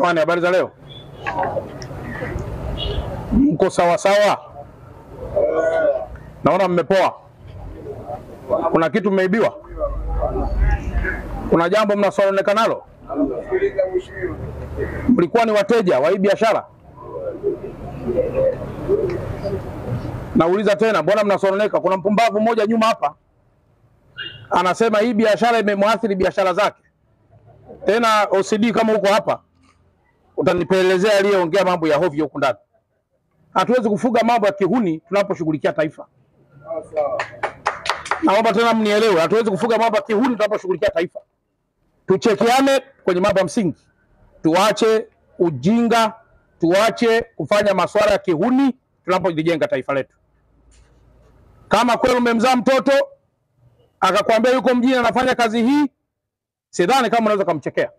Jamani, habari za leo? Mko sawa sawa? Naona mmepoa. Kuna kitu mmeibiwa? Kuna jambo mnasononeka nalo? Mlikuwa ni wateja wa hii biashara? Nauliza tena, mbona mnasononeka? Kuna mpumbavu mmoja nyuma hapa anasema hii biashara imemwathiri biashara zake. Tena OCD, kama huko hapa utanipelelezea aliyeongea mambo ya hovyo huku ndani. Hatuwezi kufuga mambo ya kihuni tunaposhughulikia taifa. Naomba tena mnielewe, hatuwezi kufuga mambo ya kihuni tunaposhughulikia taifa. Tuchekeane kwenye mambo ya msingi, tuache ujinga, tuache kufanya masuala ya kihuni tunapolijenga taifa letu. Kama kweli umemzaa mtoto akakwambia yuko mjini anafanya kazi hii, sidhani kama unaweza kumchekea.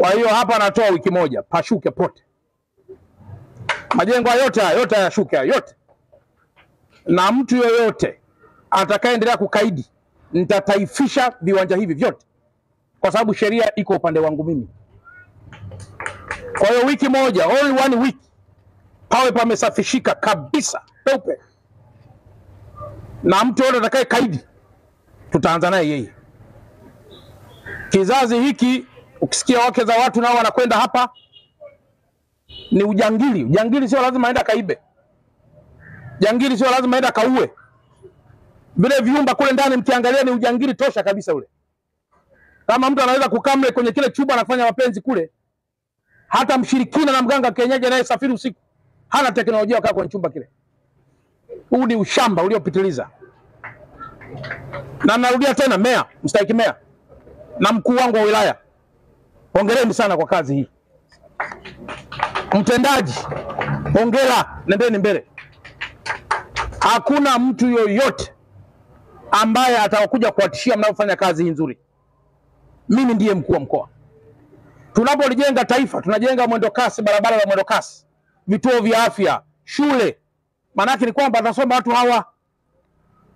Kwa hiyo hapa anatoa wiki moja, pashuke pote, majengo yote haya yote yashuke yote, na mtu yoyote atakayeendelea kukaidi, nitataifisha viwanja hivi vyote, kwa sababu sheria iko upande wangu mimi. Kwa hiyo wiki moja, only one week, pawe pamesafishika kabisa peupe, na mtu yoyote atakaye kaidi, tutaanza naye yeye. Kizazi hiki ukisikia wake za watu nao wanakwenda hapa, ni ujangili. Ujangili sio lazima aenda kaibe, jangili sio lazima aenda kaue. Vile viumba kule ndani mkiangalia ni ujangili tosha kabisa ule. Kama mtu anaweza kukaa mle kwenye kile chumba anafanya mapenzi kule, hata mshirikina na mganga kienyeji anayesafiri usiku hana teknolojia wakaa kwenye chumba kile. Huu ni ushamba uliopitiliza, na narudia tena, meya mstahiki meya na mkuu wangu wa wilaya, hongereni sana kwa kazi hii. Mtendaji, hongera, nendeni mbele. Hakuna mtu yoyote ambaye atakuja kuwatishia mnapofanya kazi hii nzuri. Mimi ndiye mkuu wa mkoa. Tunapolijenga taifa, tunajenga mwendo kasi, barabara za mwendo kasi, vituo vya afya, shule. Maanake ni kwamba atasoma watu hawa.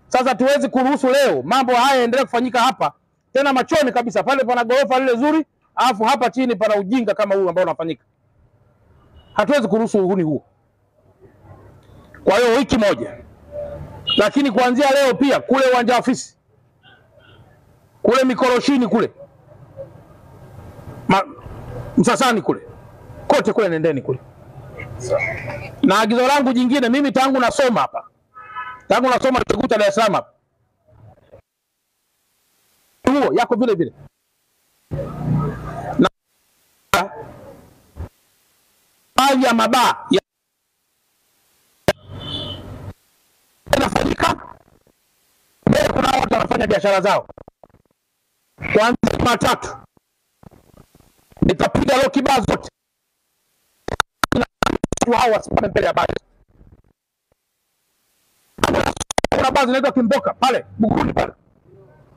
Sasa tuwezi kuruhusu leo mambo haya yaendelee kufanyika hapa tena machoni kabisa, pale pana gorofa lile zuri, alafu hapa chini pana ujinga kama huu ambao unafanyika. Hatuwezi kuruhusu uhuni huo. Kwa hiyo wiki moja, lakini kuanzia leo pia kule uwanja wa ofisi kule mikoroshini kule Ma, Msasani kule kote kule, nendeni kule. Na agizo langu jingine, mimi tangu nasoma hapa, tangu nasoma chuo cha Dar es Salaam hapa huo yako vile vile baadhi ya mabaa yanafanyika mbele, kuna watu wanafanya biashara zao. Kuanzia Jumatatu nitapiga loki baa zote, hao wasimame mbele ya basi. Kuna baa zinaitwa Kimboka pale Buguni pale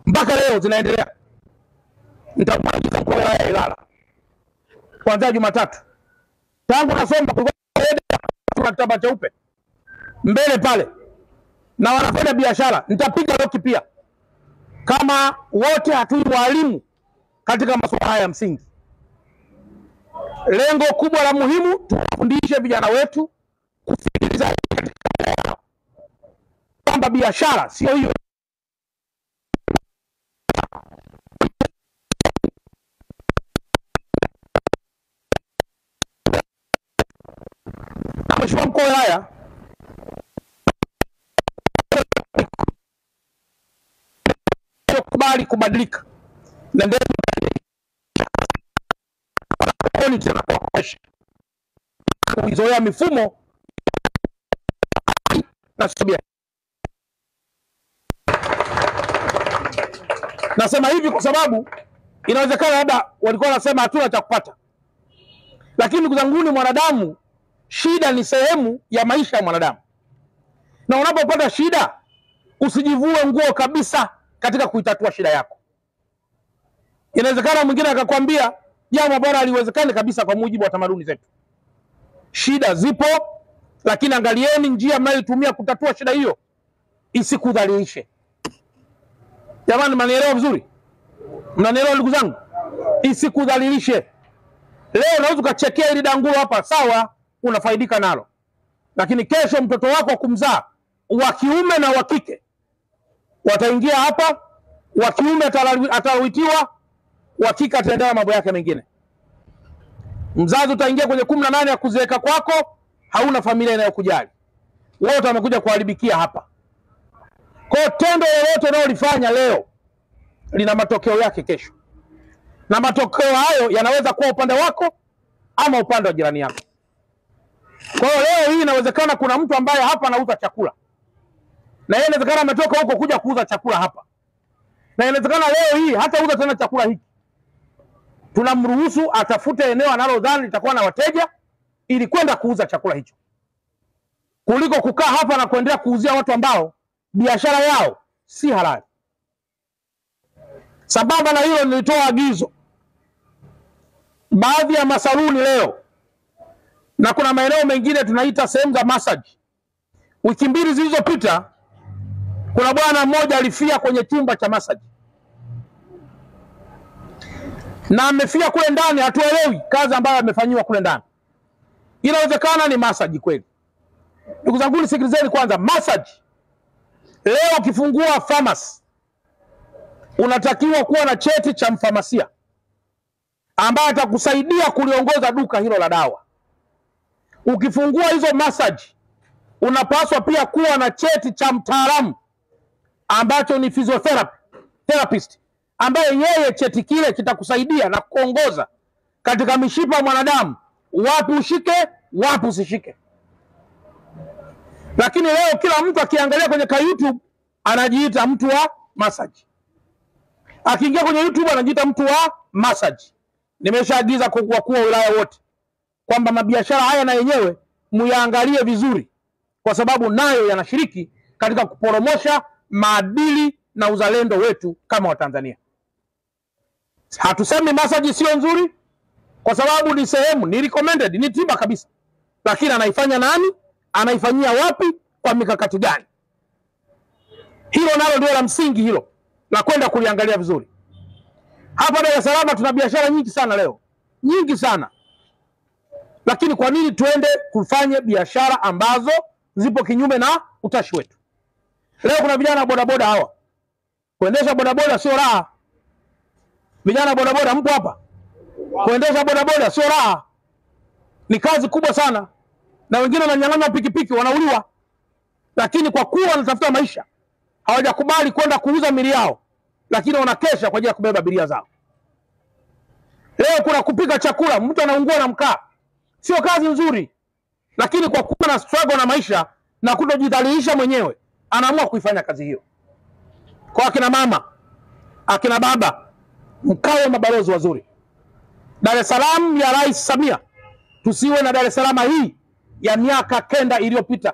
mpaka leo zinaendelea. Nitamwagiza mkuu wa wilaya ya Ilala kuanzia Jumatatu. Tangu nasoma kuna kitambaa cheupe. Mbele pale, na wanafanya biashara. Nitapiga loki pia, kama wote hatui walimu katika masuala haya ya msingi. Lengo kubwa la muhimu, tuwafundishe vijana wetu kusikiliza kwamba biashara sio hiyo Mheshimiwa mkuu wa wilaya, kubali kubadilika, na ndio kuizoea mifumo na subia. Nasema hivi kwa sababu inawezekana labda walikuwa wanasema hatuna cha kupata, lakini kuzanguni zanguni, mwanadamu shida ni sehemu ya maisha ya mwanadamu, na unapopata shida usijivue nguo kabisa katika kuitatua shida yako. Inawezekana mwingine akakwambia jambo bwana haliwezekani kabisa kwa mujibu wa tamaduni zetu. Shida zipo, lakini angalieni njia mnayoitumia kutatua shida hiyo isikudhalilishe. Jamani, mnanielewa vizuri? Mnanielewa ndugu zangu? Isikudhalilishe. Leo unaweza ukachekea ili dangulo hapa, sawa, unafaidika nalo, lakini kesho mtoto wako wa kumzaa wa kiume na wa kike wataingia hapa, wa kiume atawitiwa, wa kike ataendelea mambo yake mengine. Mzazi utaingia kwenye kumi na nane ya kuzeeka kwako, hauna familia inayokujali, wote wamekuja kuharibikia hapa. Kwa hiyo tendo lolote unalolifanya leo lina matokeo yake kesho, na matokeo hayo yanaweza kuwa upande wako ama upande wa jirani yako. Kwa hiyo leo hii inawezekana kuna mtu ambaye hapa anauza chakula na yeye inawezekana ametoka huko kuja kuuza chakula hapa, na inawezekana leo hii hatauza tena chakula hiki. Tunamruhusu atafute eneo analodhani litakuwa na wateja ili kwenda kuuza chakula hicho, kuliko kukaa hapa na kuendelea kuuzia watu ambao biashara yao si halali. Sambamba na hilo, nilitoa agizo baadhi ya masaluni leo, na kuna maeneo mengine tunaita sehemu za massage. Wiki mbili zilizopita, kuna bwana mmoja alifia kwenye chumba cha massage na amefia kule ndani, hatuelewi kazi ambayo amefanyiwa kule ndani. Inawezekana ni massage kweli. Ndugu zangu, nisikilizeni kwanza, massage leo ukifungua pharmacy unatakiwa kuwa na cheti cha mfamasia ambaye atakusaidia kuliongoza duka hilo la dawa. Ukifungua hizo massage, unapaswa pia kuwa na cheti cha mtaalamu ambacho ni physiotherapy therapist, ambaye yeye cheti kile kitakusaidia na kuongoza katika mishipa ya mwanadamu, wapi ushike, wapi usishike. Lakini leo kila mtu akiangalia kwenye ka YouTube anajiita mtu wa massage akiingia kwenye YouTube anajiita mtu wa massage. Nimeshaagiza kwa kuwa wilaya wote kwamba mabiashara haya na yenyewe muyaangalie vizuri, kwa sababu nayo yanashiriki katika kuporomosha maadili na uzalendo wetu kama Watanzania. Hatusemi masaji sio nzuri, kwa sababu ni sehemu, ni recommended, ni tiba kabisa, lakini anaifanya nani? Anaifanyia wapi? Kwa mikakati gani? Hilo nalo ndio la msingi hilo la kwenda kuliangalia vizuri. Hapa Dar es Salaam tuna biashara nyingi sana leo, nyingi sana, lakini kwa nini tuende kufanye biashara ambazo zipo kinyume na utashi wetu? Leo kuna vijana wa bodaboda hawa, kuendesha bodaboda sio raha. Vijana wa bodaboda mko hapa? Kuendesha bodaboda sio raha, ni kazi kubwa sana, na wengine wananyang'anywa pikipiki, wanauliwa, lakini kwa kuwa wanatafuta maisha hawajakubali kwenda kuuza mili yao, lakini wanakesha kwa ajili ya kubeba abiria zao. Leo kuna kupika chakula, mtu anaungua na mkaa, sio kazi nzuri, lakini kwa kuwa na struggle na maisha na kutojidhalilisha mwenyewe, anaamua kuifanya kazi hiyo. Kwa akina mama, akina baba, mkawe mabalozi wazuri. Dar es Salaam ya Rais Samia, tusiwe na Dar es Salaam hii ya miaka kenda iliyopita.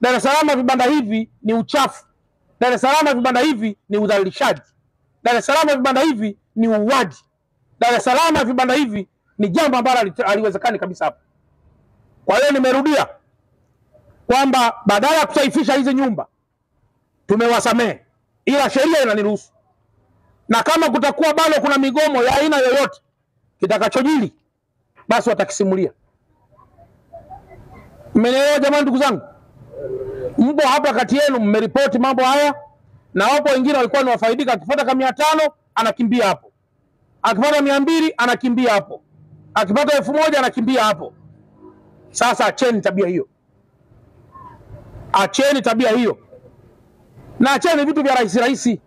Dar es Salaam vibanda hivi ni uchafu. Dar es Salaam vibanda hivi ni udhalilishaji. Dar es Salaam vibanda hivi ni uuaji. Dar es Salaam vibanda hivi ni jambo ambalo haliwezekani kabisa hapa. Kwa hiyo nimerudia kwamba badala ya kusaifisha hizi nyumba tumewasamehe, ila sheria inaniruhusu, na kama kutakuwa bado kuna migomo ya aina yoyote, kitakachojili basi watakisimulia. Mmenielewa jamani, ndugu zangu? Mpo hapa kati yenu mmeripoti mambo haya, na wapo wengine walikuwa ni wafaidika. Akipata kama mia tano anakimbia hapo, akipata mia mbili anakimbia hapo, akipata elfu moja anakimbia hapo. Sasa acheni tabia hiyo, acheni tabia hiyo, na acheni vitu vya rahisi rahisi.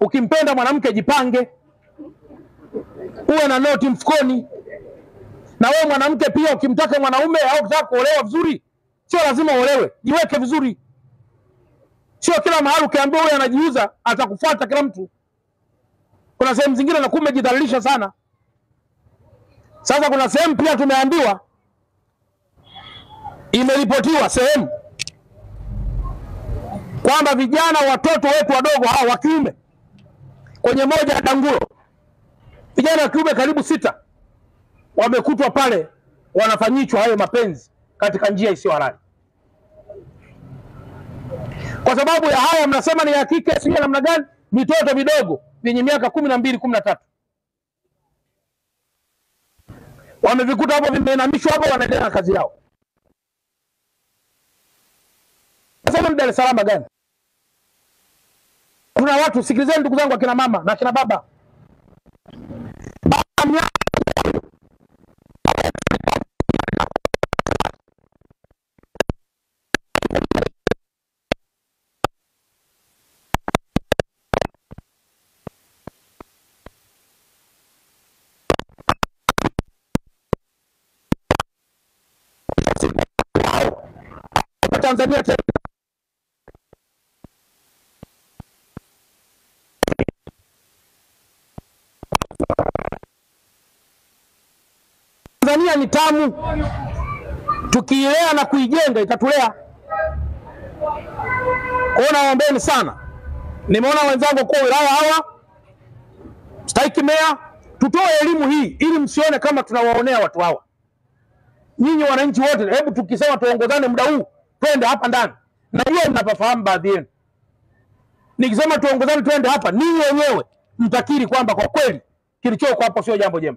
Ukimpenda mwanamke jipange, uwe na noti mfukoni. Na wewe mwanamke pia, ukimtaka mwanaume au ukitaka kuolewa vizuri, sio lazima uolewe, jiweke vizuri. Sio kila mahali ukiambiwa huyu anajiuza atakufuata kila mtu. Kuna sehemu zingine nakuwa umejidhalilisha sana. Sasa kuna sehemu pia tumeambiwa, imeripotiwa sehemu kwamba vijana watoto wetu wadogo hawa wa kiume kwenye moja ya dangulo, vijana wa kiume karibu sita wamekutwa pale wanafanyishwa hayo mapenzi katika njia isiyo halali. Kwa sababu ya haya mnasema ni ya kike, sijui namna gani, vitoto vidogo vyenye miaka kumi na mbili kumi na tatu wamevikuta hapo vimeinamishwa hapo, wanaendelea na kazi yao. Sasa Dar es Salaam gani? Tuna watu, sikilizeni ndugu zangu, akina mama na akina baba, Tanzania tena. Tanzania ni tamu, tukiilea na kuijenga itatulea. Kwa hiyo nawaombeni sana, nimeona wenzangu kwa wilaya hawa. Staiki meya, tutoe elimu hii ili msione kama tunawaonea watu hawa. Nyinyi wananchi wote, hebu tukisema tuongozane muda huu, twende hapa ndani, na hiyo mnapafahamu baadhi yenu. Nikisema tuongozane twende hapa, ninyi wenyewe mtakiri kwamba kwa kweli kilichoko hapo sio jambo jema,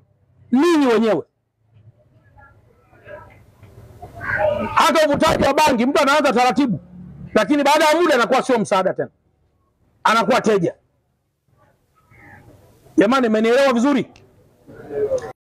ninyi wenyewe hata uvutaji wa bangi mtu anaanza taratibu, lakini baada ya muda anakuwa sio msaada tena, anakuwa teja. Jamani, mmenielewa vizuri?